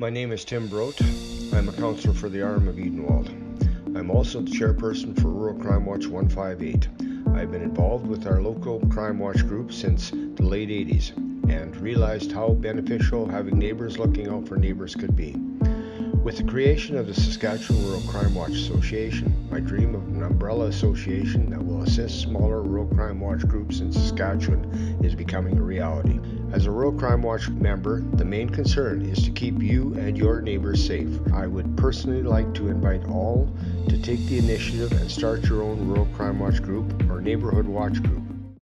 My name is Tim Brodt. I'm a counselor for the RM of Edenwold. I'm also the chairperson for Rural Crime Watch 158. I've been involved with our local crime watch group since the late 80s and realized how beneficial having neighbors looking out for neighbors could be. With the creation of the Saskatchewan Rural Crime Watch Association, my dream of an umbrella association that will assist smaller rural crime watch groups in Saskatchewan is becoming a reality. As a Rural Crime Watch member, the main concern is to keep you and your neighbors safe. I would personally like to invite all to take the initiative and start your own Rural Crime Watch group or neighborhood watch group.